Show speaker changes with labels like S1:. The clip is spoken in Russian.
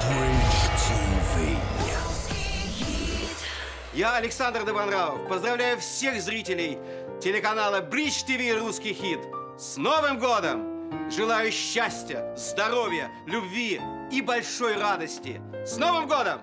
S1: ТВ.
S2: Я Александр Добронравов. Поздравляю всех зрителей телеканала Бридж ТВ «Русский хит» с Новым годом! Желаю счастья, здоровья, любви и большой радости. С Новым годом!